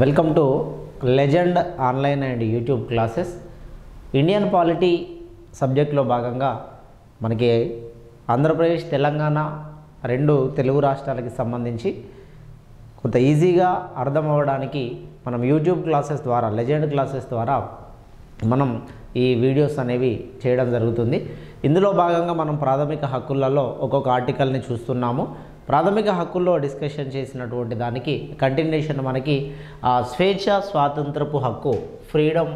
Welcome to legend online and YouTube classes Indian polity సబ్జెక్ట్లో భాగంగా మనకి ఆంధ్రప్రదేశ్ తెలంగాణ రెండు తెలుగు రాష్ట్రాలకి సంబంధించి కొంత ఈజీగా అర్థం అవ్వడానికి మనం యూట్యూబ్ క్లాసెస్ ద్వారా లెజెండ్ క్లాసెస్ ద్వారా మనం ఈ వీడియోస్ అనేవి చేయడం జరుగుతుంది. ఇందులో భాగంగా మనం ప్రాథమిక హక్కులలో ఒక్కొక్క ఆర్టికల్ని చూస్తున్నాము. ప్రాథమిక హక్కుల్లో డిస్కషన్ చేసినటువంటి దానికి కంటిన్యూషన్ మనకి స్వేచ్ఛ స్వాతంత్రపు హక్కు ఫ్రీడమ్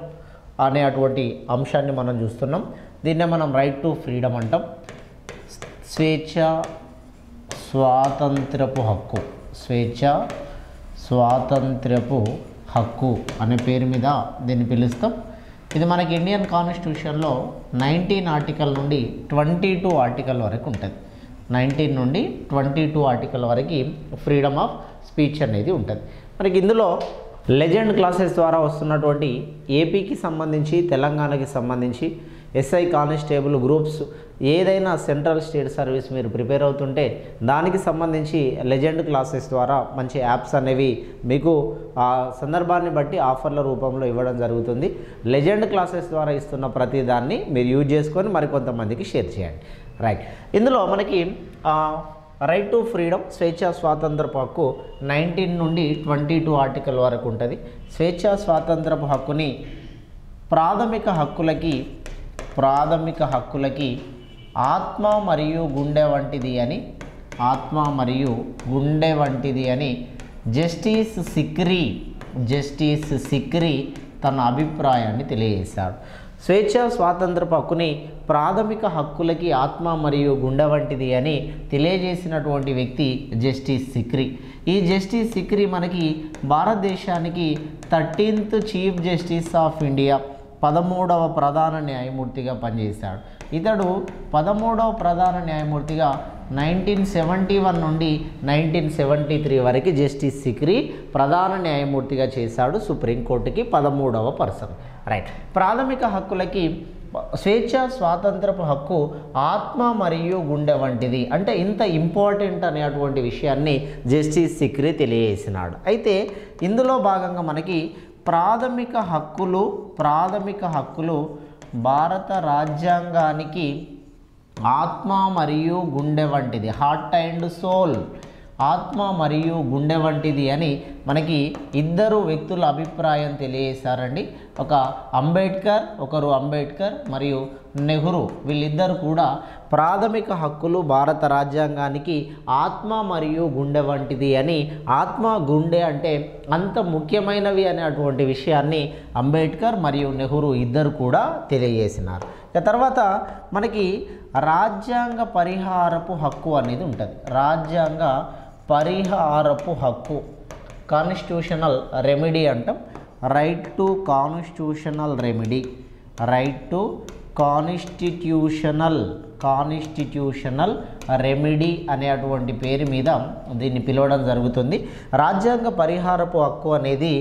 అనే అటువంటి అంశాన్ని మనం చూస్తున్నాం. దీన్నే మనం రైట్ టు ఫ్రీడమ్ అంటాం. స్వేచ్ఛ స్వాతంత్రపు హక్కు స్వేచ్ఛ స్వాతంత్రపు హక్కు అనే పేరు మీద దీన్ని పిలుస్తాం. ఇది మనకి ఇండియన్ కాన్స్టిట్యూషన్లో నైన్టీన్ ఆర్టికల్ నుండి ట్వంటీ టూ ఆర్టికల్ వరకు ఉంటుంది. నైన్టీన్ నుండి ట్వంటీ టూ ఆర్టికల్ వరకు ఫ్రీడమ్ ఆఫ్ స్పీచ్ అనేది ఉంటుంది. మనకి ఇందులో లెజెండ్ క్లాసెస్ ద్వారా వస్తున్నటువంటి ఏపీకి సంబంధించి తెలంగాణకి సంబంధించి ఎస్ఐ కానిస్టేబుల్ గ్రూప్స్ ఏదైనా సెంట్రల్ స్టేట్ సర్వీస్ మీరు ప్రిపేర్ అవుతుంటే దానికి సంబంధించి లెజెండ్ క్లాసెస్ ద్వారా మంచి యాప్స్ అనేవి మీకు ఆ సందర్భాన్ని బట్టి ఆఫర్ల రూపంలో ఇవ్వడం జరుగుతుంది. లెజెండ్ క్లాసెస్ ద్వారా ఇస్తున్న ప్రతి దాన్ని మీరు యూజ్ చేసుకొని మరికొంతమందికి షేర్ చేయండి. రైట్ ఇందులో మనకి రైట్ టు ఫ్రీడమ్ స్వేచ్ఛ స్వాతంత్రపు హక్కు నైన్టీన్ నుండి ట్వంటీ టూ ఆర్టికల్ వరకు ఉంటుంది. స్వేచ్ఛ స్వాతంత్రపు హక్కుని ప్రాథమిక హక్కులకి ప్రాథమిక హక్కులకి ఆత్మ మరియు గుండె వంటిది అని ఆత్మ మరియు గుండె వంటిది అని జస్టిస్ సిక్రీ జస్టిస్ సిక్రీ తన అభిప్రాయాన్ని తెలియజేశాడు. స్వేచ్ఛ స్వాతంత్రపు హక్కుని ప్రాథమిక హక్కులకి ఆత్మ మరియు గుండె వంటిది అని తెలియజేసినటువంటి వ్యక్తి జస్టిస్ సిక్రీ. ఈ జస్టిస్ సిక్రీ మనకి భారతదేశానికి thirteenth chief justice of India పదమూడవ ప్రధాన న్యాయమూర్తిగా పనిచేశాడు. ఇతడు పదమూడవ ప్రధాన న్యాయమూర్తిగా నైన్టీన్ సెవెంటీ వన్ నుండి నైన్టీన్ సెవెంటీ త్రీ వరకు జస్టిస్ సిక్రీ ప్రధాన న్యాయమూర్తిగా చేశాడు సుప్రీంకోర్టుకి పదమూడవ పర్సన్. రైట్ ప్రాథమిక హక్కులకి స్వేచ్ఛ స్వాతంత్రపు హక్కు ఆత్మ మరియు గుండె వంటిది. అంటే ఇంత ఇంపార్టెంట్ అనేటువంటి విషయాన్ని జస్టిస్ సిక్రీ తెలియజేసినాడు. అయితే ఇందులో భాగంగా మనకి ప్రాథమిక హక్కులు ప్రాథమిక హక్కులు భారత రాజ్యాంగానికి ఆత్మ మరియు గుండె వంటిది. హార్ట్ అండ్ సోల్ ఆత్మ మరియు గుండె వంటిది అని మనకి ఇద్దరు వ్యక్తుల అభిప్రాయం తెలియజేశారండి. ఒక అంబేద్కర్ ఒకరు అంబేద్కర్ మరియు నెహ్రూ వీళ్ళిద్దరు కూడా ప్రాథమిక హక్కులు భారత రాజ్యాంగానికి ఆత్మ మరియు గుండె వంటిది అని ఆత్మ గుండె అంటే అంత ముఖ్యమైనవి అనేటువంటి విషయాన్ని అంబేద్కర్ మరియు నెహ్రూ ఇద్దరు కూడా తెలియజేసినారు. ఇక తర్వాత మనకి రాజ్యాంగ పరిహారపు హక్కు అనేది ఉంటుంది. రాజ్యాంగ పరిహారపు హక్కు. కాన్స్టిట్యూషనల్ రెమెడీ అంటాం. Right to constitutional remedy. Right to constitutional constitutional remedy అనేటువంటి పేరు మీద దీన్ని పిలవడం జరుగుతుంది. రాజ్యాంగ పరిహారపు హక్కు అనేది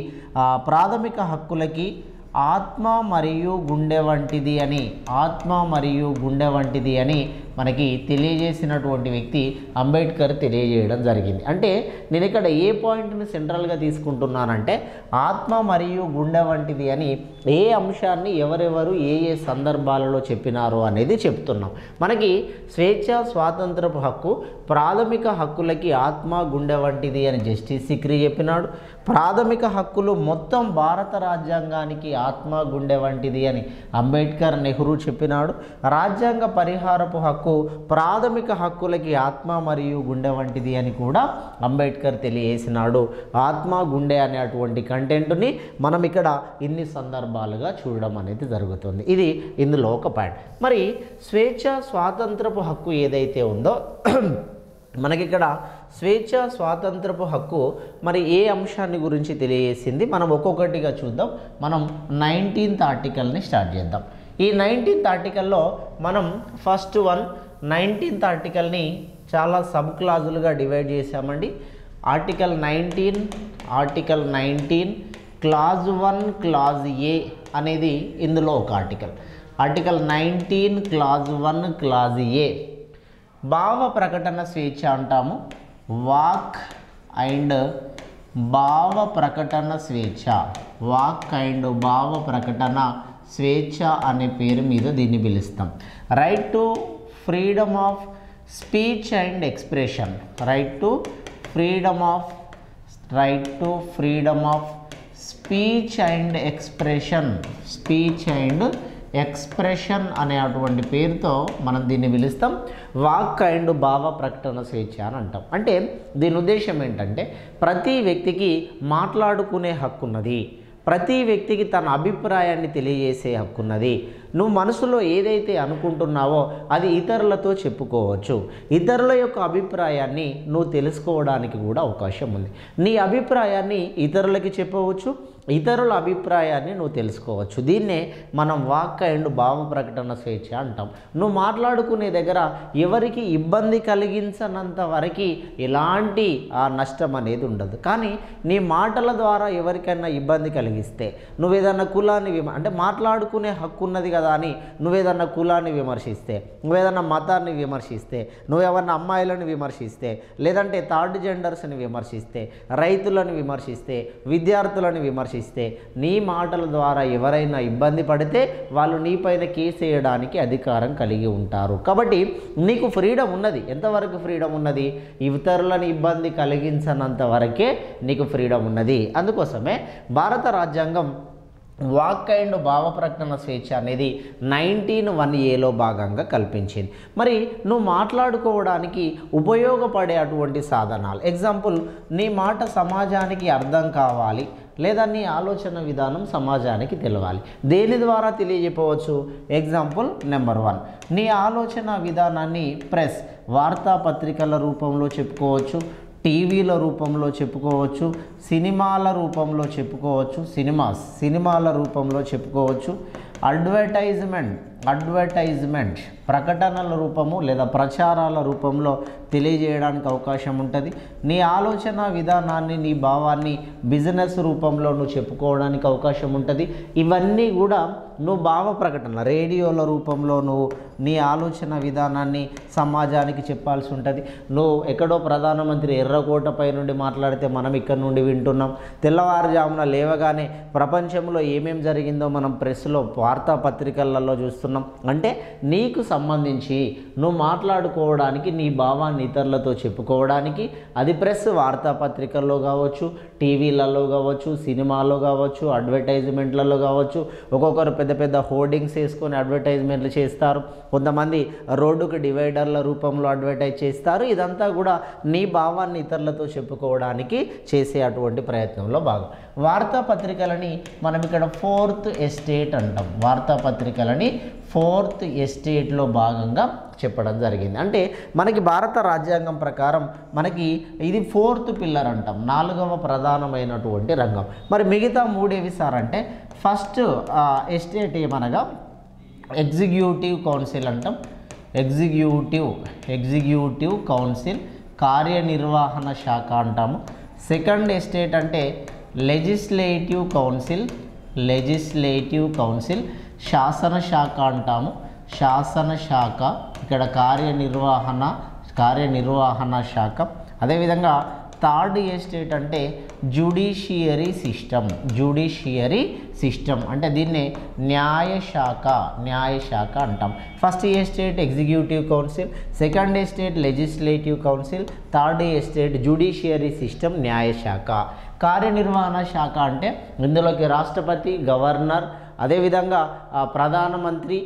ప్రాథమిక హక్కులకి ఆత్మ మరియు గుండె వంటిది అని ఆత్మ మరియు గుండె వంటిది అని మనకి తెలియజేసినటువంటి వ్యక్తి అంబేద్కర్ తెలియజేయడం జరిగింది. అంటే నేను ఇక్కడ ఏ పాయింట్ని సెంట్రల్గా తీసుకుంటున్నానంటే ఆత్మ మరియు గుండె వంటిది అని ఏ అంశాన్ని ఎవరెవరు ఏ ఏ సందర్భాలలో చెప్పినారు అనేది చెప్తున్నాం. మనకి స్వేచ్ఛ స్వాతంత్రపు హక్కు ప్రాథమిక హక్కులకి ఆత్మ గుండె వంటిది అని జస్టిస్ సిక్రీ చెప్పినాడు. ప్రాథమిక హక్కులు మొత్తం భారత రాజ్యాంగానికి ఆత్మ గుండె వంటిది అని అంబేద్కర్ నెహ్రూ చెప్పినాడు. రాజ్యాంగ పరిహారపు హక్కు ప్రాథమిక హక్కులకి ఆత్మ మరియు గుండె వంటిది అని కూడా అంబేద్కర్ తెలియజేసినాడు. ఆత్మ గుండె అనేటువంటి కంటెంట్ని మనం ఇక్కడ ఇన్ని సందర్భాలుగా చూడడం అనేది జరుగుతుంది. ఇది ఇందులో ఒక పాయింట్. మరి స్వేచ్ఛ స్వాతంత్రపు హక్కు ఏదైతే ఉందో మనకి ఇక్కడ స్వేచ్ఛ స్వాతంత్రపు హక్కు మరి ఏ అంశాన్ని గురించి తెలియజేసింది? మనం ఒక్కొక్కటిగా చూద్దాం. మనం నైన్టీన్త్ ఆర్టికల్ని స్టార్ట్ చేద్దాం. ఈ నైన్టీన్త్ ఆర్టికల్లో మనం ఫస్ట్ వన్ నైన్టీన్త్ ఆర్టికల్ని చాలా సబ్ క్లాజులుగా డివైడ్ చేశామండి. Article nineteen article nineteen clause one clause A అనేది ఇందులో ఒక article. Article nineteen clause one clause A. భావ ప్రకటన స్వేచ్ఛ అంటాము. వాక్ అండ్ భావ ప్రకటన స్వేచ్ఛ. వాక్ అండ్ భావ ప్రకటన స్వేచ్ఛ అనే పేరు మీద దీన్ని పిలుస్తాం. Right to freedom of speech and expression right to freedom of right to freedom of speech and expression speech and expression అనే అటువంటి పేరుతో మనం దీన్ని పిలుస్తాం. వాక్ అండ్ భావ ప్రకటన స్వేచ్ఛ అని అంటాం. అంటే దీని ఉద్దేశం ఏంటంటే ప్రతి వ్యక్తికి మాట్లాడుకునే హక్కు ఉన్నది. ప్రతి వ్యక్తికి తన అభిప్రాయాన్ని తెలియజేసే హక్కు ఉన్నది. నువ్వు మనసులో ఏదైతే అనుకుంటున్నావో అది ఇతరులతో చెప్పుకోవచ్చు. ఇతరుల యొక్క అభిప్రాయాన్ని నువ్వు తెలుసుకోవడానికి కూడా అవకాశం ఉంది. నీ అభిప్రాయాన్ని ఇతరులకి చెప్పవచ్చు. ఇతరుల అభిప్రాయాన్ని నువ్వు తెలుసుకోవచ్చు. దీన్నే మనం వాక్ అండ్ భావ ప్రకటన స్వేచ్ఛ అంటాం. నువ్వు మాట్లాడుకునే దగ్గర ఎవరికి ఇబ్బంది కలిగించనంత వరకు ఎలాంటి ఆ నష్టం అనేది ఉండదు. కానీ నీ మాటల ద్వారా ఎవరికైనా ఇబ్బంది కలిగిస్తే నువ్వేదన్నా కులాన్ని విమ అంటే మాట్లాడుకునే హక్కు ఉన్నది కదా అని నువ్వేదన్నా కులాన్ని విమర్శిస్తే నువ్వేదన్నా మతాన్ని విమర్శిస్తే నువ్వేమన్నా అమ్మాయిలను విమర్శిస్తే లేదంటే థర్డ్ జెండర్స్ని విమర్శిస్తే రైతులను విమర్శిస్తే విద్యార్థులను విమర్శిస్తే నీ మాటల ద్వారా ఎవరైనా ఇబ్బంది పడితే వాళ్ళు నీపైన కేసు వేయడానికి అధికారం కలిగి ఉంటారు. కాబట్టి నీకు ఫ్రీడమ్ ఉన్నది. ఎంతవరకు ఫ్రీడమ్ ఉన్నది? ఇతరులను ఇబ్బంది కలిగించనంత వరకే నీకు ఫ్రీడమ్ ఉన్నది. అందుకోసమే భారత రాజ్యాంగం వాక్ అండ్ భావ ప్రకటన స్వేచ్ఛ అనేది నైన్టీన్ వన్ ఏలో భాగంగా కల్పించింది. మరి నువ్వు మాట్లాడుకోవడానికి ఉపయోగపడే అటువంటి సాధనాలు. ఎగ్జాంపుల్ నీ మాట సమాజానికి అర్థం కావాలి. లేదా నీ ఆలోచన విధానం సమాజానికి తెలవాలి. దేని ద్వారా తెలియజెప్పవచ్చు? ఎగ్జాంపుల్ నెంబర్ వన్ నీ ఆలోచన విధానాన్ని ప్రెస్ వార్తాపత్రికల రూపంలో చెప్పుకోవచ్చు టీవీల రూపంలో చెప్పుకోవచ్చు సినిమాల రూపంలో చెప్పుకోవచ్చు సినిమాస్ సినిమాల రూపంలో చెప్పుకోవచ్చు. అడ్వర్టైజ్మెంట్ అడ్వర్టైజ్మెంట్ ప్రకటనల రూపము లేదా ప్రచారాల రూపంలో తెలియజేయడానికి అవకాశం ఉంటుంది. నీ ఆలోచన విధానాన్ని నీ భావాన్ని బిజినెస్ రూపంలో నువ్వు చెప్పుకోవడానికి అవకాశం ఉంటుంది. ఇవన్నీ కూడా నువ్వు భావ ప్రకటన రేడియోల రూపంలో నువ్వు నీ ఆలోచన విధానాన్ని సమాజానికి చెప్పాల్సి ఉంటుంది. నువ్వు ఎక్కడో ప్రధానమంత్రి ఎర్రకోటపై నుండి మాట్లాడితే మనం ఇక్కడ నుండి వింటున్నాం. తెల్లవారుజామున లేవగానే ప్రపంచంలో ఏమేం జరిగిందో మనం ప్రెస్లో వార్తాపత్రికలలో చూస్తున్నాం. అంటే నీకు సంబంధించి నువ్వు మాట్లాడుకోవడానికి నీ భావాన్ని ఇతరులతో చెప్పుకోవడానికి అది ప్రెస్ వార్తాపత్రికల్లో కావచ్చు టీవీలలో కావచ్చు సినిమాలో కావచ్చు అడ్వర్టైజ్మెంట్లలో కావచ్చు ఒక్కొక్కరు పెద్ద పెద్ద హోర్డింగ్స్ వేసుకొని అడ్వర్టైజ్మెంట్లు చేస్తారు. కొంతమంది రోడ్డుకు డివైడర్ల రూపంలో అడ్వర్టైజ్ చేస్తారు. ఇదంతా కూడా నీ భావాన్ని ఇతరులతో చెప్పుకోవడానికి చేసే అటువంటి ప్రయత్నంలో భాగం. వార్తాపత్రికలని మనం ఇక్కడ ఫోర్త్ ఎస్టేట్ అంటాం. వార్తాపత్రికలని ఫోర్త్ ఎస్టేట్లో భాగంగా చెప్పడం జరిగింది. అంటే మనకి భారత రాజ్యాంగం ప్రకారం మనకి ఇది ఫోర్త్ పిల్లర్ అంటాం నాలుగవ ప్రధానమైనటువంటి రంగం. మరి మిగతా మూడేవి సార్ అంటే ఫస్ట్ ఎస్టేట్ ఏమనగా ఎగ్జిక్యూటివ్ కౌన్సిల్ అంటాం. ఎగ్జిక్యూటివ్ ఎగ్జిక్యూటివ్ కౌన్సిల్ కార్యనిర్వహణ శాఖ అంటాము. సెకండ్ ఎస్టేట్ అంటే లెజిస్లేటివ్ కౌన్సిల్ లెజిస్లేటివ్ కౌన్సిల్. శాసన శాఖ అంటాము. శాసన శాఖ ఇక్కడ కార్యనిర్వహణ కార్యనిర్వహణ శాఖ. అదేవిధంగా థర్డ్ ఎస్టేట్ అంటే జ్యుడిషియరీ సిస్టమ్ జ్యుడిషియరీ సిస్టమ్ అంటే దీన్ని న్యాయశాఖ న్యాయశాఖ అంటాం. First estate executive council second estate legislative council third estate judiciary system న్యాయశాఖ కార్యనిర్వహణ శాఖ అంటే ఇందులోకి రాష్ట్రపతి గవర్నర్ అదేవిధంగా ప్రధానమంత్రి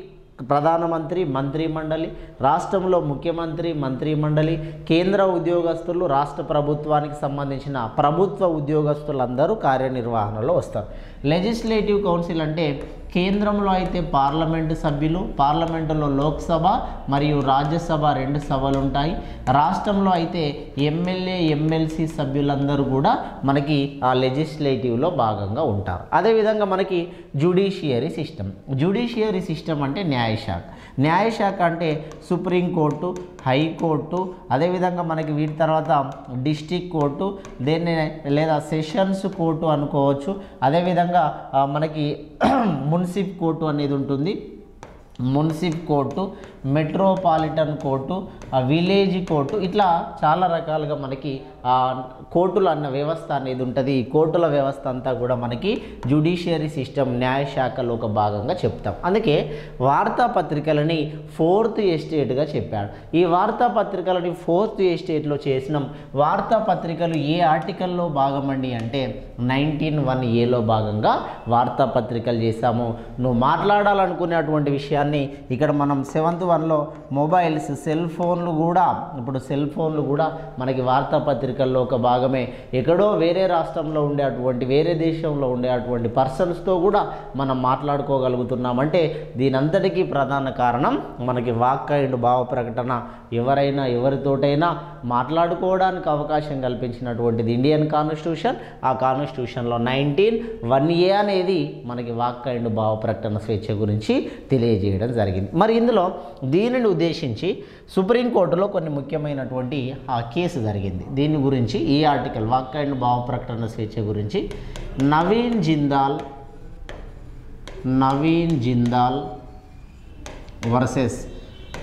ప్రధానమంత్రి ప్రధానమంత్రి మంత్రిమండలి రాష్ట్రంలో ముఖ్యమంత్రి మంత్రిమండలి కేంద్ర ఉద్యోగస్తులు రాష్ట్ర ప్రభుత్వానికి సంబంధించిన ప్రభుత్వ ఉద్యోగస్తులందరూ కార్యనిర్వహణలో వస్తారు. లెజిస్లేటివ్ కౌన్సిల్ అంటే కేంద్రంలో అయితే పార్లమెంటు సభ్యులు పార్లమెంటులో లోక్సభ మరియు రాజ్యసభ రెండు సభలు ఉంటాయి. రాష్ట్రంలో అయితే ఎమ్మెల్యే ఎమ్మెల్సీ సభ్యులందరూ కూడా మనకి ఆ లెజిస్లేటివ్లో భాగంగా ఉంటారు. అదేవిధంగా మనకి జ్యుడిషియరీ సిస్టమ్. జ్యుడిషియరీ సిస్టమ్ అంటే న్యాయశాఖ. న్యాయశాఖ అంటే సుప్రీంకోర్టు హైకోర్టు అదేవిధంగా మనకి వీటి తర్వాత డిస్టిక్ కోర్టు దీన్ని లేదా సెషన్స్ కోర్టు అనుకోవచ్చు. అదేవిధంగా మనకి మున్సిప్ కోర్టు అనేది ఉంటుంది. Munsif court metropolitan court village court ఇట్లా చాలా రకాలుగా మనకి కోర్టులు అన్న వ్యవస్థ అనేది ఉంటుంది. ఈ కోర్టుల వ్యవస్థ అంతా కూడా మనకి జ్యుడిషియరీ సిస్టమ్ న్యాయశాఖలో ఒక భాగంగా చెప్తాం. అందుకే వార్తాపత్రికలని ఫోర్త్ ఎస్టేట్గా చెప్పాడు. ఈ వార్తాపత్రికలని ఫోర్త్ ఎస్టేట్లో చేసినాం వార్తాపత్రికలు ఏ ఆర్టికల్లో భాగమండి అంటే నైన్టీన్ వన్ ఏలో భాగంగా వార్తాపత్రికలు చేశాము. నువ్వు మాట్లాడాలనుకునేటువంటి విషయాన్ని ఇక్కడ మనం సెవెంత్ వన్లో మొబైల్స్ సెల్ ఫోన్లు కూడా ఇప్పుడు సెల్ ఫోన్లు కూడా మనకి వార్తాపత్రికల్లో ఒక భాగం భాగమే. ఎక్కడో వేరే రాష్ట్రంలో ఉండే అటువంటి వేరే దేశంలో ఉండే అటువంటి పర్సన్స్తో కూడా మనం మాట్లాడుకోగలుగుతున్నామంటే దీనంతటికీ ప్రధాన కారణం మనకి వాక్ అండ్ భావ ప్రకటన. ఎవరైనా ఎవరితోటైనా మాట్లాడుకోవడానికి అవకాశం కల్పించినటువంటిది ఇండియన్ కాన్స్టిట్యూషన్. ఆ కాన్స్టిట్యూషన్లో నైన్టీన్ వన్ ఏ అనేది మనకి వాక్ అండ్ భావ ప్రకటన స్వేచ్ఛ గురించి తెలియజేయడం జరిగింది. మరి ఇందులో దీనిని ఉద్దేశించి సుప్రీంకోర్టులో కొన్ని ముఖ్యమైనటువంటి ఆ కేసు జరిగింది. దీని గురించి ఈ ఆర్టికల్ వాక్ అండ్ భావ ప్రకటన స్వేచ్ఛ గురించి. Naveen Jindal Naveen Jindal versus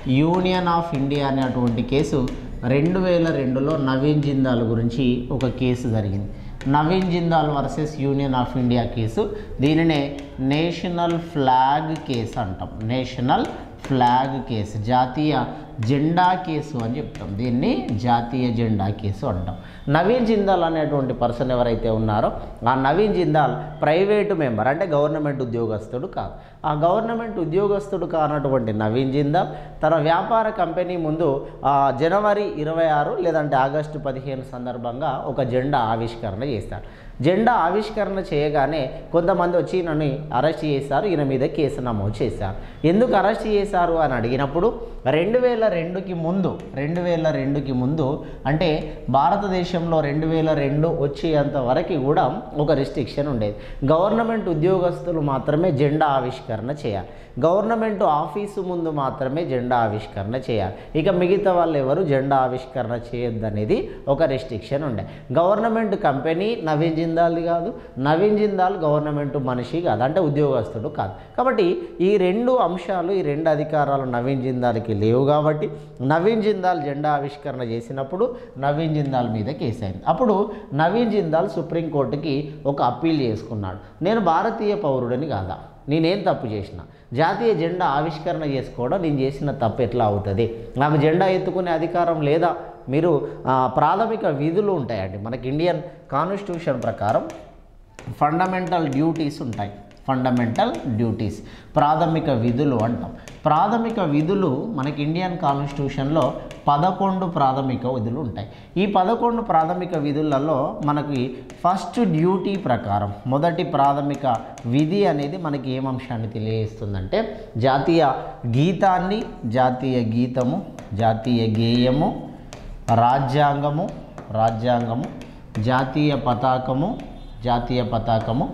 union of India అనేటువంటి కేసు రెండు వేల రెండులో నవీన్ జిందాల్ గురించి ఒక కేసు జరిగింది. Naveen Jindal versus union of India case. దీనినే నేషనల్ ఫ్లాగ్ కేసు అంటాం. నేషనల్ ఫ్లాగ్ కేసు జాతీయ జెండా కేసు అని చెప్తాం. దీన్ని జాతీయ జెండా కేసు అంటాం. నవీన్ జిందాల్ అనేటువంటి పర్సన్ ఎవరైతే ఉన్నారో ఆ నవీన్ జిందాల్ ప్రైవేటు మెంబర్ అంటే గవర్నమెంట్ ఉద్యోగస్తుడు కాదు. ఆ గవర్నమెంట్ ఉద్యోగస్తుడు కానటువంటి నవీన్ జిందాల్ తన వ్యాపార కంపెనీ ముందు జనవరి ఇరవై ఆరు లేదంటే ఆగస్టు పదిహేను సందర్భంగా ఒక జెండా ఆవిష్కరణ చేస్తాడు. జెండా ఆవిష్కరణ చేయగానే కొంతమంది వచ్చి నన్ను అరెస్ట్ చేశారు ఈయన మీద కేసు నమోదు చేశారు. ఎందుకు అరెస్ట్ చేశారు అని అడిగినప్పుడు రెండు వేల రెండుకి ముందు రెండు వేల రెండుకి ముందు అంటే భారతదేశంలో రెండు వేల రెండు వచ్చేంత వరకు కూడా ఒక రిస్ట్రిక్షన్ ఉండేది. గవర్నమెంట్ ఉద్యోగస్తులు మాత్రమే జెండా ఆవిష్కరణ చేయాలి. గవర్నమెంట్ ఆఫీసు ముందు మాత్రమే జెండా ఆవిష్కరణ చేయాలి. ఇక మిగతా వాళ్ళు ఎవరు జెండా ఆవిష్కరణ చేయొద్దు అనేది ఒక రెస్ట్రిక్షన్ ఉండే. గవర్నమెంట్ కంపెనీ నవీన్ జిందాల్ కాదు నవీన్ జిందాల్ గవర్నమెంట్ మనిషి కాదు అంటే ఉద్యోగస్తుడు కాదు. కాబట్టి ఈ రెండు అంశాలు ఈ రెండు అధికారాలు నవీన్ జిందాల్కి లేవు కాబట్టి నవీన్ జిందాల్ జెండా ఆవిష్కరణ చేసినప్పుడు నవీన్ జిందాల్ మీద కేసు అయింది. అప్పుడు నవీన్ జిందాల్ సుప్రీంకోర్టుకి ఒక అప్పీల్ చేసుకున్నాడు. నేను భారతీయ పౌరుడని కాదా? నేనేం తప్పు చేసిన. జాతీయ జెండా ఆవిష్కరణ చేసుకోవడం నేను చేసిన తప్పు ఎట్లా అవుతుంది? నాకు జెండా ఎత్తుకునే అధికారం లేదా? మీరు ప్రాథమిక విధులు ఉంటాయండి. మనకి ఇండియన్ కాన్స్టిట్యూషన్ ప్రకారం ఫండమెంటల్ డ్యూటీస్ ఉంటాయి. ఫండమెంటల్ డ్యూటీస్ ప్రాథమిక విధులు అంటాం. ప్రాథమిక విధులు మనకి ఇండియన్ కాన్స్టిట్యూషన్లో పదకొండు ప్రాథమిక విధులు ఉంటాయి. ఈ పదకొండు ప్రాథమిక విధులలో మనకి ఫస్ట్ డ్యూటీ ప్రకారం మొదటి ప్రాథమిక విధి అనేది మనకి ఏం అంశాన్ని తెలియజేస్తుందంటే జాతీయ గీతాన్ని జాతీయ గీతము జాతీయ గేయము రాజ్యాంగము రాజ్యాంగము జాతీయ పతాకము జాతీయ పతాకము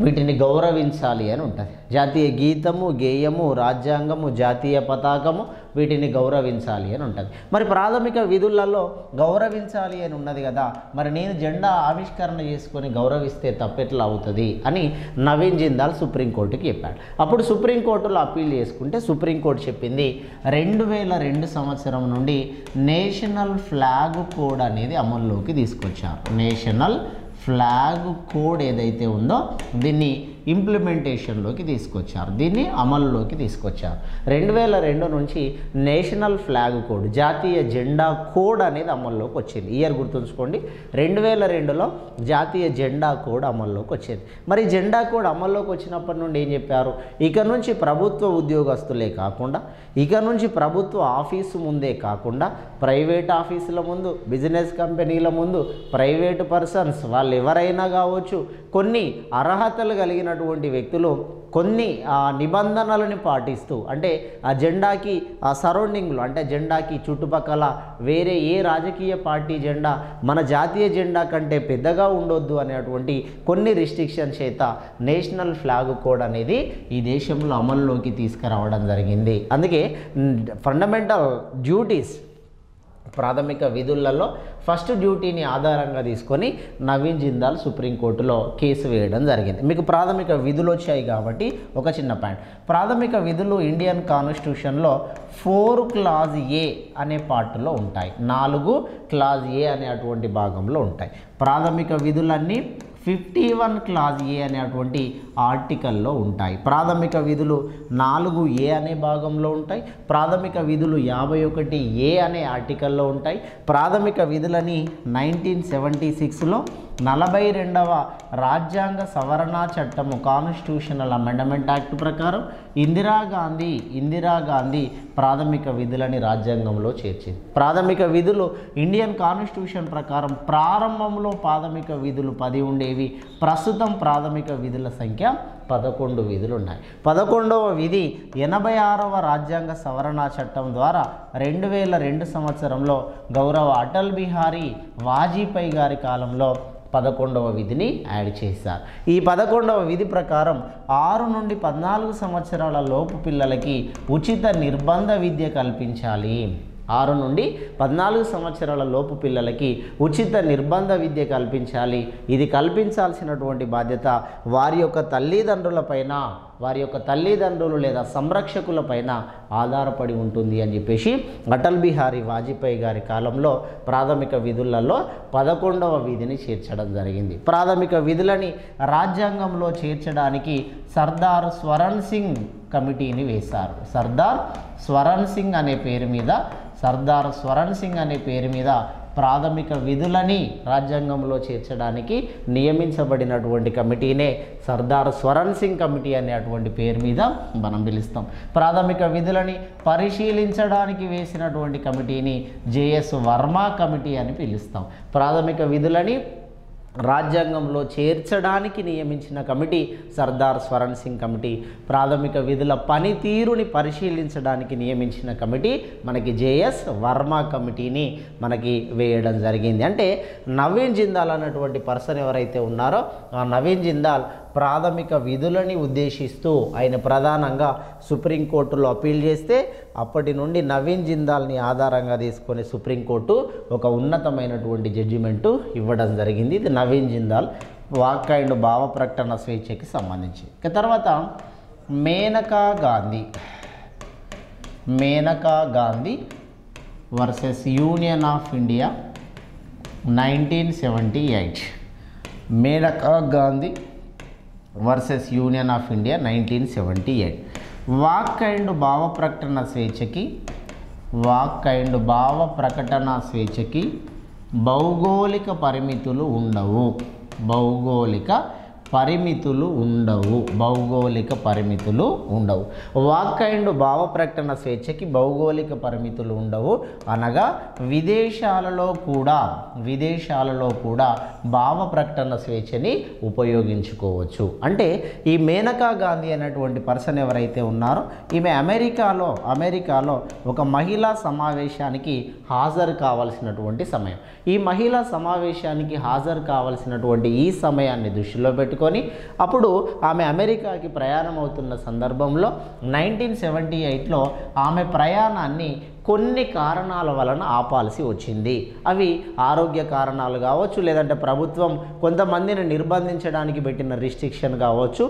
వీటిని గౌరవించాలి అని ఉంటుంది. జాతీయ గీతము గేయము రాజ్యాంగము జాతీయ పతాకము వీటిని గౌరవించాలి అని ఉంటుంది. మరి ప్రాథమిక విధులలో గౌరవించాలి అని ఉన్నది కదా మరి నేను జెండా ఆవిష్కరణ చేసుకొని గౌరవిస్తే తప్పెట్లా అవుతుంది అని నవీన్ జిందాల్ సుప్రీంకోర్టుకి చెప్పాడు. అప్పుడు సుప్రీంకోర్టులో అప్పీల్ చేసుకుంటే సుప్రీంకోర్టు చెప్పింది రెండు వేల రెండు సంవత్సరం నుండి నేషనల్ ఫ్లాగ్ కోడ్ అనేది అమల్లోకి తీసుకొచ్చారు. నేషనల్ ఫ్లాగ్ కోడ్ ఏదైతే ఉందో దీన్ని ఇంప్లిమెంటేషన్లోకి తీసుకొచ్చారు. దీన్ని అమల్లోకి తీసుకొచ్చారు. రెండు వేల రెండు నుంచి నేషనల్ ఫ్లాగ్ కోడ్ జాతీయ జెండా కోడ్ అనేది అమల్లోకి వచ్చింది. ఇయర్ గుర్తుంచుకోండి. రెండు వేల రెండులో జాతీయ జెండా కోడ్ అమల్లోకి వచ్చింది. మరి జెండా కోడ్ అమల్లోకి వచ్చినప్పటి నుండి ఏం చెప్పారు? ఇక నుంచి ప్రభుత్వ ఉద్యోగస్తులే కాకుండా ఇక నుంచి ప్రభుత్వ ఆఫీసు ముందే కాకుండా ప్రైవేట్ ఆఫీసుల ముందు బిజినెస్ కంపెనీల ముందు ప్రైవేట్ పర్సన్స్ వాళ్ళు ఎవరైనా కావచ్చు కొన్ని అర్హతలు కలిగిన చేసినటువంటి వ్యక్తులు కొన్ని ఆ, నిబంధనలని పాటిస్తూ అంటే ఆ జెండాకి ఆ సరౌండింగ్లో అంటే జెండాకి చుట్టుపక్కల వేరే ఏ రాజకీయ పార్టీ జెండా మన జాతీయ జెండా కంటే పెద్దగా ఉండొద్దు అనేటువంటి కొన్ని రిస్ట్రిక్షన్ చేత నేషనల్ ఫ్లాగ్ కోడ్ అనేది ఈ దేశంలో అమల్లోకి తీసుకురావడం జరిగింది. అందుకే ఫండమెంటల్ డ్యూటీస్ ప్రాథమిక విధులలో ఫస్ట్ డ్యూటీని ఆధారంగా తీసుకొని నవీన్ జిందాల్ సుప్రీంకోర్టులో కేసు వేయడం జరిగింది. మీకు ప్రాథమిక విధులు వచ్చాయి కాబట్టి ఒక చిన్న పాయింట్. ప్రాథమిక విధులు ఇండియన్ కాన్స్టిట్యూషన్లో ఫోర్ క్లాజ్ ఏ అనే పార్ట్లో ఉంటాయి. నాలుగు క్లాజ్ ఏ అనే అటువంటి భాగంలో ఉంటాయి. ప్రాథమిక విధులన్నీ ఫిఫ్టీ వన్ క్లాజ్ ఏ అనేటువంటి ఆర్టికల్లో ఉంటాయి. ప్రాథమిక విధులు నాలుగు ఏ అనే భాగంలో ఉంటాయి. ప్రాథమిక విధులు యాభై ఒకటి ఏ అనే ఆర్టికల్లో ఉంటాయి. ప్రాథమిక విధులని నైన్టీన్ సెవెంటీ సిక్స్లో నలభై రెండవ రాజ్యాంగ సవరణ చట్టము కాన్స్టిట్యూషనల్ అమెండమెంట్ యాక్ట్ ప్రకారం ఇందిరాగాంధీ ఇందిరాగాంధీ ప్రాథమిక విధులని రాజ్యాంగంలో చేర్చింది. ప్రాథమిక విధులు ఇండియన్ కాన్స్టిట్యూషన్ ప్రకారం ప్రారంభంలో ప్రాథమిక విధులు పది ఉండేవి ప్రస్తుతం ప్రాథమిక విధుల సంఖ్య పదకొండు విధులు ఉన్నాయి పదకొండవ విధి ఎనభై ఆరవ రాజ్యాంగ సవరణ చట్టం ద్వారా రెండు వేల రెండు సంవత్సరంలో గౌరవ అటల్ బిహారీ వాజీపేయి గారి కాలంలో పదకొండవ విధిని యాడ్ చేశారు. ఈ పదకొండవ విధి ప్రకారం ఆరు నుండి పద్నాలుగు సంవత్సరాల లోపు పిల్లలకి ఉచిత నిర్బంధ విద్య కల్పించాలి. ఆరు నుండి పద్నాలుగు సంవత్సరాల లోపు పిల్లలకి ఉచిత నిర్బంధ విద్య కల్పించాలి. ఇది కల్పించాల్సినటువంటి బాధ్యత వారి యొక్క తల్లిదండ్రులపైన వారి యొక్క తల్లిదండ్రులు లేదా సంరక్షకులపైన ఆధారపడి ఉంటుంది అని చెప్పేసి అటల్ బిహారీ వాజ్పేయి గారి కాలంలో ప్రాథమిక విధులలో పదకొండవ విధిని చేర్చడం జరిగింది. ప్రాథమిక విధులని రాజ్యాంగంలో చేర్చడానికి సర్దార్ స్వరణ్ సింగ్ కమిటీని వేశారు. సర్దార్ స్వరణ్ సింగ్ అనే పేరు మీద సర్దార్ స్వరణ్ సింగ్ అనే పేరు మీద ప్రాథమిక విధులని రాజ్యాంగంలో చేర్చడానికి నియమించబడినటువంటి కమిటీనే సర్దార్ స్వరణ్ సింగ్ కమిటీ అనేటువంటి పేరు మీద మనం పిలుస్తాం. ప్రాథమిక విధులని పరిశీలించడానికి వేసినటువంటి కమిటీని జేఎస్ వర్మ కమిటీ అని పిలుస్తాం. ప్రాథమిక విధులని రాజ్యాంగంలో చేర్చడానికి నియమించిన కమిటీ సర్దార్ స్వరణ్ సింగ్ కమిటీ. ప్రాథమిక విధుల పనితీరుని పరిశీలించడానికి నియమించిన కమిటీ మనకి జేఎస్ వర్మ కమిటీని మనకి వేయడం జరిగింది. అంటే నవీన్ జిందాల్ అన్నటువంటి పర్సన్ ఎవరైతే ఉన్నారో ఆ నవీన్ జిందాల్ ప్రాథమిక విధులని ఉద్దేశిస్తూ ఆయన ప్రధానంగా సుప్రీంకోర్టులో అప్పీల్ చేస్తే అప్పటి నుండి నవీన్ జిందాల్ని ఆధారంగా తీసుకొని సుప్రీంకోర్టు ఒక ఉన్నతమైనటువంటి జడ్జిమెంటు ఇవ్వడం జరిగింది. ఇది నవీన్ జిందాల్ వాక్ అండ్ భావ ప్రకటన స్వేచ్ఛకి సంబంధించి. ఇక తర్వాత Maneka Gandhi Maneka Gandhi versus union of India nineteen seventy eight. Maneka Gandhi versus union of India nineteen seventy eight. Walk and భావ ప్రకటన స్వేచ్ఛకి వాక్ అండ్ భావ ప్రకటన స్వేచ్ఛకి భౌగోళిక పరిమితులు ఉండవు. భౌగోళిక పరిమితులు ఉండవు. భౌగోళిక పరిమితులు ఉండవు. వాక్ అండ్ భావ ప్రకటన స్వేచ్ఛకి భౌగోళిక పరిమితులు ఉండవు. అనగా విదేశాలలో కూడా విదేశాలలో కూడా భావ ప్రకటన స్వేచ్ఛని ఉపయోగించుకోవచ్చు. అంటే ఈ మేనకా గాంధీ అనేటువంటి పర్సన్ ఎవరైతే ఉన్నారో ఈమె అమెరికాలో అమెరికాలో ఒక మహిళా సమావేశానికి హాజరు కావాల్సినటువంటి సమయం. ఈ మహిళా సమావేశానికి హాజరు కావాల్సినటువంటి ఈ సమయాన్ని దృష్టిలో పెట్టుకుని అప్పుడు ఆమె అమెరికాకి ప్రయాణం అవుతున్న సందర్భంలో నైన్టీన్ సెవెంటీ ఎయిట్లో ఆమె ప్రయాణాన్ని కొన్ని కారణాల వలన ఆపాల్సి వచ్చింది. అవి ఆరోగ్య కారణాలు కావచ్చు లేదంటే ప్రభుత్వం కొంతమందిని నిర్బంధించడానికి పెట్టిన రిస్ట్రిక్షన్ కావచ్చు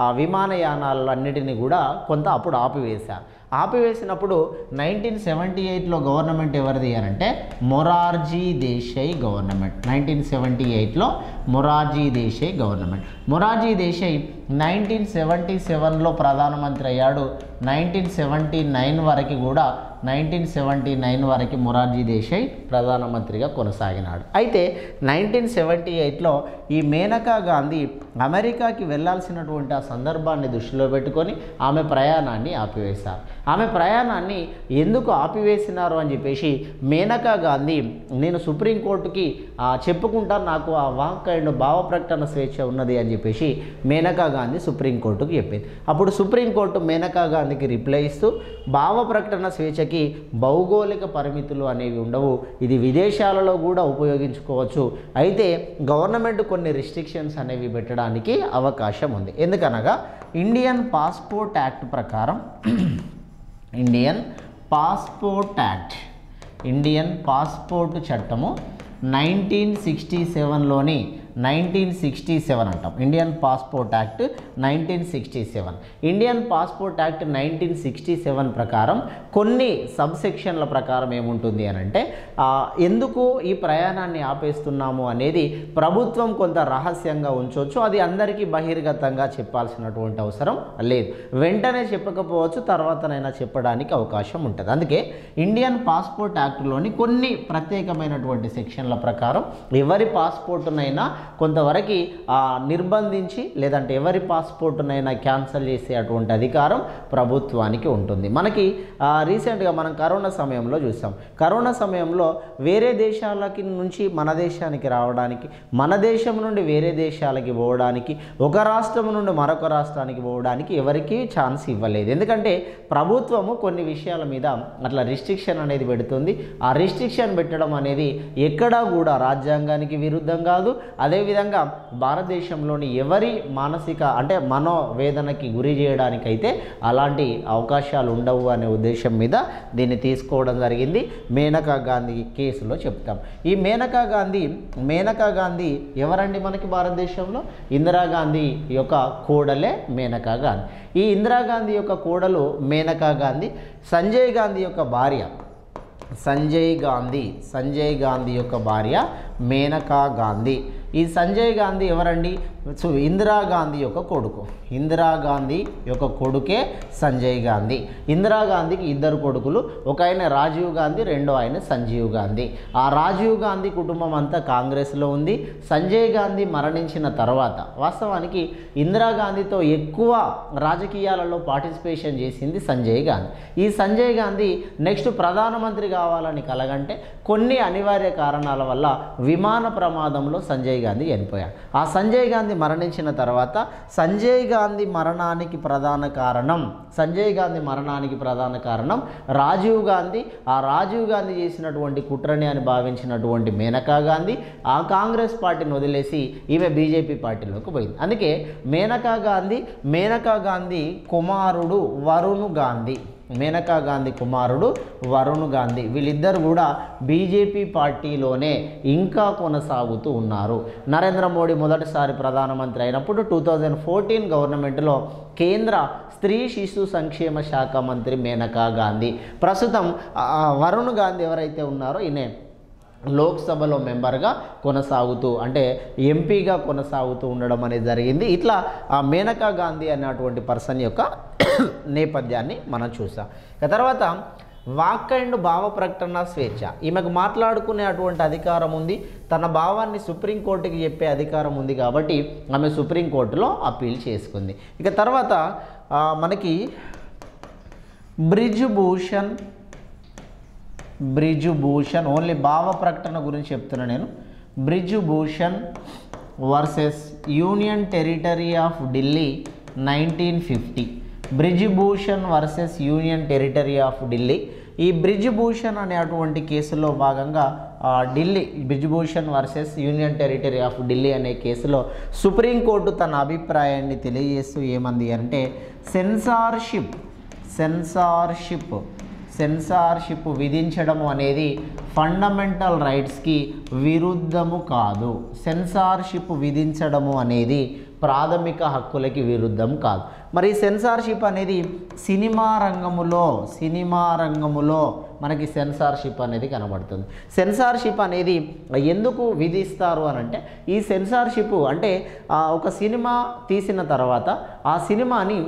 ఆ విమానయానాలన్నిటిని కూడా కొంత అప్పుడు ఆపివేశారు. ఆపివేసినప్పుడు నైన్టీన్ సెవెంటీ ఎయిట్లో గవర్నమెంట్ ఎవరిది అంటే Morarji Desai government. Nineteen seventy ఎయిట్లో Morarji Desai government. Morarji Desai nineteen seventy సెవెన్లో ప్రధానమంత్రి అయ్యాడు. నైన్టీన్ సెవెంటీ నైన్ వరకు కూడా నైన్టీన్ సెవెంటీ నైన్ వరకు మొరార్జీ దేశాయ్ ప్రధానమంత్రిగా కొనసాగినాడు. అయితే నైన్టీన్ సెవెంటీ ఎయిట్లో ఈ మేనకా గాంధీ అమెరికాకి వెళ్ళాల్సినటువంటి ఆ సందర్భాన్ని దృష్టిలో పెట్టుకొని ఆమె ప్రయాణాన్ని ఆపివేశారు. ఆమె ప్రయాణాన్ని ఎందుకు ఆపివేసినారు అని చెప్పేసి మేనకా గాంధీ నేను సుప్రీంకోర్టుకి ఆ, చెప్పుకుంటా నాకు ఆ వాక్ అండ్ భావ ప్రకటన స్వేచ్ఛ ఉన్నది అని చెప్పేసి మేనకా గాంధీ సుప్రీంకోర్టుకు చెప్పింది. అప్పుడు సుప్రీంకోర్టు మేనకా గాంధీకి రిప్లై ఇస్తూ భావ ప్రకటన స్వేచ్ఛకి భౌగోళిక పరిమితులు అనేవి ఉండవు. ఇది విదేశాలలో కూడా ఉపయోగించుకోవచ్చు. అయితే గవర్నమెంట్ కొన్ని రిస్ట్రిక్షన్స్ అనేవి పెట్టడానికి అవకాశం ఉంది. ఎందుకనగా ఇండియన్ పాస్పోర్ట్ యాక్ట్ ప్రకారం Indian passport act Indian passport చట్టము నైన్టీన్ సిక్స్టీ సెవెన్లోని నైన్టీన్ సిక్స్టీ సెవెన్ అంటాం. Indian passport act nineteen sixty seven. Indian passport act nineteen sixty seven ప్రకారం కొన్ని సబ్సెక్షన్ల ప్రకారం ఏముంటుంది అని అంటే ఎందుకు ఈ ప్రయాణాన్ని ఆపేస్తున్నాము అనేది ప్రభుత్వం కొంత రహస్యంగా ఉంచవచ్చు అది అందరికీ బహిర్గతంగా చెప్పాల్సినటువంటి అవసరం లేదు. వెంటనే చెప్పకపోవచ్చు తర్వాతనైనా చెప్పడానికి అవకాశం ఉంటుంది. అందుకే ఇండియన్ పాస్పోర్ట్ యాక్ట్లోని కొన్ని ప్రత్యేకమైనటువంటి సెక్షన్ల ప్రకారం ఎవరి పాస్పోర్టునైనా కొంతవరకు నిర్బంధించి లేదంటే ఎవరి పాస్పోర్టునైనా క్యాన్సిల్ చేసేటువంటి అధికారం ప్రభుత్వానికి ఉంటుంది. మనకి రీసెంట్గా మనం కరోనా సమయంలో చూసాం. కరోనా సమయంలో వేరే దేశాలకి నుంచి మన దేశానికి రావడానికి మన దేశం నుండి వేరే దేశాలకి పోవడానికి ఒక రాష్ట్రం నుండి మరొక రాష్ట్రానికి పోవడానికి ఎవరికీ ఛాన్స్ ఇవ్వలేదు. ఎందుకంటే ప్రభుత్వము కొన్ని విషయాల మీద అట్లా రిస్ట్రిక్షన్ అనేది పెడుతుంది. ఆ రిస్ట్రిక్షన్ పెట్టడం అనేది ఎక్కడా కూడా రాజ్యాంగానికి విరుద్ధం కాదు. అదేవిధంగా భారతదేశంలోని ఎవరి మానసిక అంటే మనోవేదనకి గురి చేయడానికైతే అలాంటి అవకాశాలు ఉండవు అనే ఉద్దేశం మీద దీన్ని తీసుకోవడం జరిగింది. మేనకా గాంధీ కేసులో చెప్తాం. ఈ మేనకా గాంధీ మేనకా గాంధీ ఎవరండి మనకి భారతదేశంలో? ఇందిరాగాంధీ యొక్క కోడలే మేనకా గాంధీ. ఈ ఇందిరాగాంధీ యొక్క కోడలు మేనకా గాంధీ సంజయ్ గాంధీ యొక్క భార్య సంజయ్ గాంధీ సంజయ్ గాంధీ యొక్క భార్య మేనకా గాంధీ. ఈ సంజయ్ గాంధీ ఎవరండి? సో ఇందిరాగాంధీ యొక్క కొడుకు. ఇందిరాగాంధీ యొక్క కొడుకే సంజయ్ గాంధీ. ఇందిరాగాంధీకి ఇద్దరు కొడుకులు ఒక ఆయన రాజీవ్ గాంధీ రెండో ఆయన సంజీవ్ గాంధీ. ఆ రాజీవ్ గాంధీ కుటుంబం అంతా కాంగ్రెస్లో ఉంది. సంజయ్ గాంధీ మరణించిన తర్వాత వాస్తవానికి ఇందిరాగాంధీతో ఎక్కువ రాజకీయాలలో పార్టిసిపేషన్ చేసింది సంజయ్ గాంధీ. ఈ సంజయ్ గాంధీ నెక్స్ట్ ప్రధానమంత్రి కావాలని కలగంటే కొన్ని అనివార్య కారణాల వల్ల విమాన ప్రమాదంలో సంజయ్ గాంధీ చనిపోయాడు. ఆ సంజయ్ గాంధీ మరణించిన తర్వాత సంజయ్ గాంధీ మరణానికి ప్రధాన కారణం సంజయ్ గాంధీ మరణానికి ప్రధాన కారణం రాజీవ్ గాంధీ. ఆ రాజీవ్ గాంధీ చేసినటువంటి కుట్రని అని భావించినటువంటి మేనకా గాంధీ ఆ కాంగ్రెస్ పార్టీని వదిలేసి ఈమె బీజేపీ పార్టీలోకి పోయింది. అందుకే మేనకా గాంధీ మేనకా గాంధీ కుమారుడు వరుణ్ గాంధీ. మేనకా గాంధీ కుమారుడు వరుణ్ గాంధీ. వీళ్ళిద్దరు కూడా బీజేపీ పార్టీలోనే ఇంకా కొనసాగుతూ ఉన్నారు. నరేంద్ర మోడీ మొదటిసారి ప్రధానమంత్రి అయినప్పుడు టూ థౌజండ్ ఫోర్టీన్ గవర్నమెంట్లో కేంద్ర స్త్రీ శిశు సంక్షేమ శాఖ మంత్రి మేనకా గాంధీ. ప్రస్తుతం వరుణ్ గాంధీ ఎవరైతే ఉన్నారో ఈయన. లోక్సభలో మెంబర్గా కొనసాగుతూ అంటే ఎంపీగా కొనసాగుతూ ఉండడం అనేది జరిగింది. ఇట్లా ఆ మేనకా గాంధీ అన్నటువంటి పర్సన్ యొక్క నేపథ్యాన్ని మనం చూసాం. ఇక తర్వాత వాక్ అండ్ భావ ప్రకటన స్వేచ్ఛ. ఈమెకు మాట్లాడుకునే అటువంటి అధికారం ఉంది. తన భావాన్ని సుప్రీంకోర్టుకి చెప్పే అధికారం ఉంది కాబట్టి ఆమె సుప్రీంకోర్టులో అప్పీల్ చేసుకుంది. ఇక తర్వాత మనకి బ్రిజ్ భూషణ్ బ్రిజ్ భూషణ్ ఓన్లీ భావ ప్రకటన గురించి చెప్తున్నా నేను. Brij Bhushan versus union territory of Delhi nineteen fifty. Brij Bhushan versus union territory of Delhi. ఈ బ్రిజ్ భూషణ్ అనేటువంటి కేసులో భాగంగా Delhi Brij Bhushan versus union territory of Delhi అనే కేసులో సుప్రీంకోర్టు తన అభిప్రాయాన్ని తెలియజేస్తూ ఏమంది అంటే సెన్సార్షిప్ సెన్సార్షిప్ సెన్సార్షిప్ విధించడము అనేది ఫండమెంటల్ రైట్స్కి విరుద్ధము కాదు. సెన్సార్షిప్ విధించడము అనేది ప్రాథమిక హక్కులకి విరుద్ధం కాదు. మరి సెన్సార్షిప్ అనేది సినిమా రంగములో సినిమా రంగములో మనకి సెన్సార్షిప్ అనేది కనబడుతుంది. సెన్సార్షిప్ అనేది ఎందుకు విధిస్తారు అని అంటే ఈ సెన్సార్షిప్ అంటే ఒక సినిమా తీసిన తర్వాత ఆ సినిమాని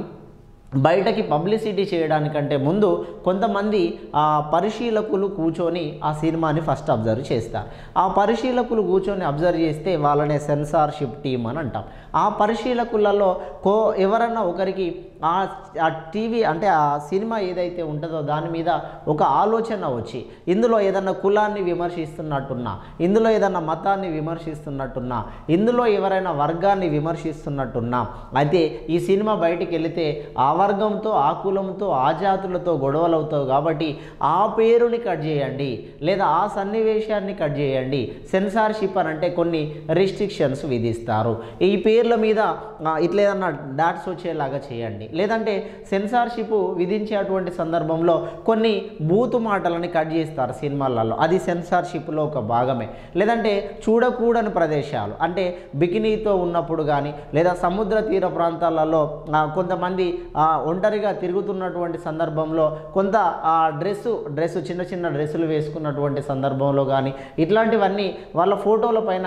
బయటకి పబ్లిసిటీ చేయడానికంటే ముందు కొంతమంది ఆ పరిశీలకులు కూర్చొని ఆ సినిమాని ఫస్ట్ అబ్జర్వ్ చేస్తారు. ఆ పరిశీలకులు కూర్చొని అబ్జర్వ్ చేస్తే వాళ్ళనే సెన్సార్షిప్ టీమ్ అని అంటాం. ఆ పరిశీలకులలో కో ఎవరన్నా ఒకరికి ఆ టీవీ అంటే ఆ సినిమా ఏదైతే ఉంటుందో దాని మీద ఒక ఆలోచన వచ్చి ఇందులో ఏదన్నా కులాన్ని విమర్శిస్తున్నట్టున్నా ఇందులో ఏదన్నా మతాన్ని విమర్శిస్తున్నట్టున్నా ఇందులో ఎవరైనా వర్గాన్ని విమర్శిస్తున్నట్టున్నా అయితే ఈ సినిమా బయటికి వెళితే ఆ వర్గంతో ఆ కులంతో ఆ జాతులతో గొడవలు అవుతావు కాబట్టి ఆ పేరుని కట్ చేయండి లేదా ఆ సన్నివేశాన్ని కట్ చేయండి. సెన్సార్షిప్ అని అంటే కొన్ని రిస్ట్రిక్షన్స్ విధిస్తారు. ఈ పేర్ల మీద ఇట్లా ఏదన్నా డాట్స్ వచ్చేలాగా చేయండి. లేదంటే సెన్సార్షిప్ విధించేటువంటి సందర్భంలో కొన్ని బూతు మాటలని కట్ చేస్తారు సినిమాలలో. అది సెన్సార్షిప్లో ఒక భాగమే. లేదంటే చూడకూడని ప్రదేశాలు. అంటే బికినీతో ఉన్నప్పుడు కానీ లేదా సముద్ర తీర ప్రాంతాలలో కొంతమంది ఒంటరిగా తిరుగుతున్నటువంటి సందర్భంలో కొంత ఆ డ్రెస్సు డ్రెస్సు చిన్న చిన్న డ్రెస్సులు వేసుకున్నటువంటి సందర్భంలో కానీ ఇట్లాంటివన్నీ వాళ్ళ ఫోటోల పైన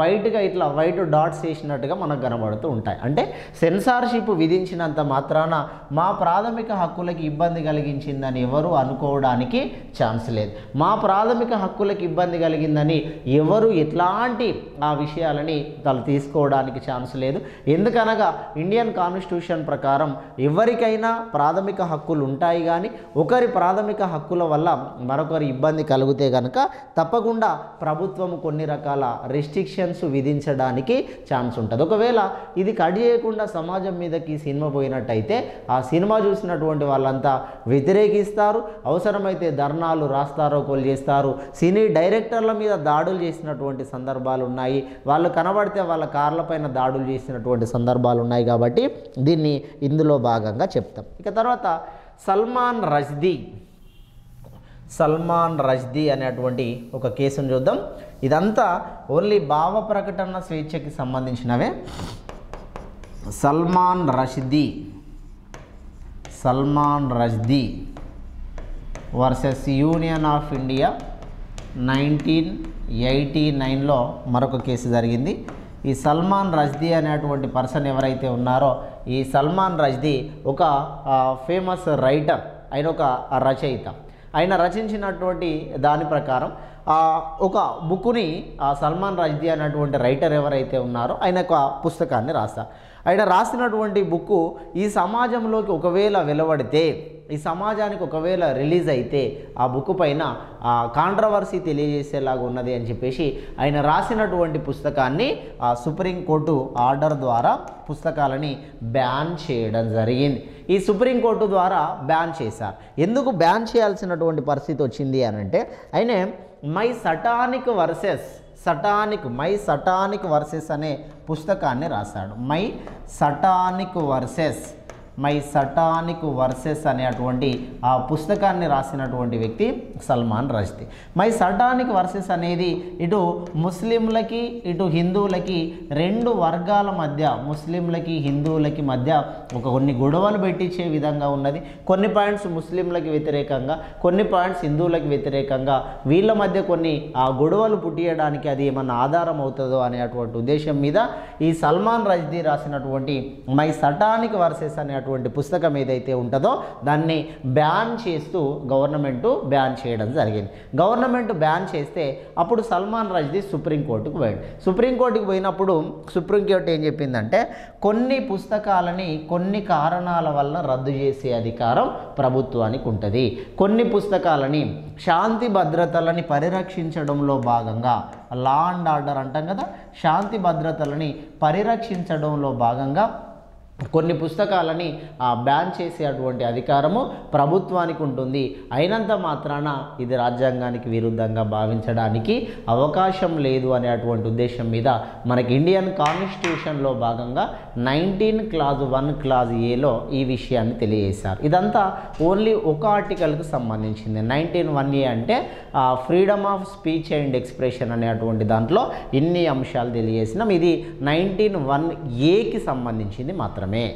వైట్గా ఇట్లా వైట్ డాట్స్ వేసినట్టుగా మనం మనకు కనబడుతూ ఉంటాయి. అంటే సెన్సార్షిప్ విధించినంత మాత్రాన మా ప్రాథమిక హక్కులకు ఇబ్బంది కలిగించిందని ఎవరు అనుకోవడానికి ఛాన్స్ లేదు. మా ప్రాథమిక హక్కులకు ఇబ్బంది కలిగిందని ఎవరు ఎట్లాంటి ఆ విషయాలని వాళ్ళు తీసుకోవడానికి ఛాన్స్ లేదు. ఎందుకనగా ఇండియన్ కాన్స్టిట్యూషన్ ప్రకారం ఎవరికైనా ప్రాథమిక హక్కులు ఉంటాయి కానీ ఒకరి ప్రాథమిక హక్కుల వల్ల మరొకరి ఇబ్బంది కలిగితే కనుక తప్పకుండా ప్రభుత్వం కొన్ని రకాల రెస్ట్రిక్షన్స్ విధించడానికి ఛాన్స్ ఉంటుంది. ఒకవేళ ఇది కట్ చేయకుండా సమాజం మీదకి సినిమా పోయినట్టయితే ఆ సినిమా చూసినటువంటి వాళ్ళంతా వ్యతిరేకిస్తారు అవసరమైతే ధర్నాలు రాస్తారోకోలు చేస్తారు సినీ డైరెక్టర్ల మీద దాడులు చేసినటువంటి సందర్భాలు ఉన్నాయి వాళ్ళు కనబడితే వాళ్ళ కార్లపైన దాడులు చేసినటువంటి సందర్భాలు ఉన్నాయి కాబట్టి దీన్ని ఇందులో భాగంగా చెప్తాం. ఇక తర్వాత సల్మాన్ రజ్దీ సల్మాన్ రజ్దీ అనేటువంటి ఒక కేసును చూద్దాం. ఇదంతా ఓన్లీ భావ ప్రకటన స్వేచ్ఛకి సంబంధించినవే. Salman Rushdie Salman Rushdie versus union of India nineteen eighty నైన్లో మరొక కేసు జరిగింది. ఈ సల్మాన్ రజ్దీ అనేటువంటి పర్సన్ ఎవరైతే ఉన్నారో ఈ సల్మాన్ రజ్దీ ఒక ఫేమస్ రైటర్ ఆయన ఒక రచయిత. ఆయన రచించినటువంటి దాని ప్రకారం ఆ, ఒక బుక్ని ఆ సల్మాన్ రజ్దీ అనేటువంటి రైటర్ ఎవరైతే ఉన్నారో ఆయన ఒక పుస్తకాన్ని రాస్తారు ఆయన రాసినటువంటి బుక్ ఈ సమాజంలోకి ఒకవేళ వెలువడితే ఈ సమాజానికి ఒకవేళ రిలీజ్ అయితే ఆ బుక్ పైన కాంట్రవర్సీ తెలియజేసేలాగా ఉన్నది అని చెప్పేసి ఆయన రాసినటువంటి పుస్తకాన్ని ఆ సుప్రీంకోర్టు ఆర్డర్ ద్వారా పుస్తకాలని బ్యాన్ చేయడం జరిగింది. ఈ సుప్రీంకోర్టు ద్వారా బ్యాన్ చేశారు. ఎందుకు బ్యాన్ చేయాల్సినటువంటి పరిస్థితి వచ్చింది అని అంటే ఆయన my Satanic Verses Satanic my Satanic Verses అనే పుస్తకాన్ని రాశాడు. My Satanic Verses my Satanic Verses అనేటువంటి ఆ పుస్తకాన్ని రాసినటువంటి వ్యక్తి Salman Rushdie. My Satanic Verses అనేది ఇటు ముస్లింలకి ఇటు హిందువులకి రెండు వర్గాల మధ్య ముస్లింలకి హిందువులకి మధ్య ఒక కొన్ని గొడవలు పెట్టించే విధంగా ఉన్నది. కొన్ని పాయింట్స్ ముస్లింలకి వ్యతిరేకంగా కొన్ని పాయింట్స్ హిందువులకి వ్యతిరేకంగా. వీళ్ళ మధ్య కొన్ని ఆ గొడవలు పుట్టియడానికి అది ఏమన్నా ఆధారం అవుతుందో అనేటువంటి ఉద్దేశం మీద ఈ సల్మాన్ రజ్దీ రాసినటువంటి మై సటానిక్ వర్సెస్ అనేటటువంటి పుస్తకం ఏదైతే ఉంటుందో దాన్ని బ్యాన్ చేస్తూ గవర్నమెంట్ బ్యాన్ చేయడం జరిగింది. గవర్నమెంట్ బ్యాన్ చేస్తే అప్పుడు సల్మాన్ రజ్దీ సుప్రీంకోర్టుకు పోయాడు. సుప్రీంకోర్టుకు పోయినప్పుడు సుప్రీంకోర్టు ఏం చెప్పిందంటే కొన్ని పుస్తకాలని కొన్ని కారణాల వల్ల రద్దు చేసే అధికారం ప్రభుత్వానికి ఉంటుంది. కొన్ని పుస్తకాలని శాంతి భద్రతలని పరిరక్షించడంలో భాగంగా లా అండ్ ఆర్డర్ అంటాం కదా శాంతి భద్రతలని పరిరక్షించడంలో భాగంగా కొన్ని పుస్తకాలని బ్యాన్ చేసేటువంటి అధికారము ప్రభుత్వానికి ఉంటుంది. అయినంత మాత్రాన ఇది రాజ్యాంగానికి విరుద్ధంగా భావించడానికి అవకాశం లేదు అనేటువంటి ఉద్దేశం మీద మనకి ఇండియన్ కాన్స్టిట్యూషన్లో భాగంగా నైన్టీన్ క్లాజ్ వన్ క్లాజ్ ఏలో ఈ విషయాన్ని తెలియజేశారు. ఇదంతా ఓన్లీ ఒక ఆర్టికల్కి సంబంధించింది. నైన్టీన్ వన్ ఏ అంటే freedom of speech and expression అనేటువంటి దాంట్లో ఇన్ని అంశాలు తెలియజేసినాం. ఇది నైన్టీన్ వన్ ఏకి సంబంధించింది మాత్రమే. mẹ.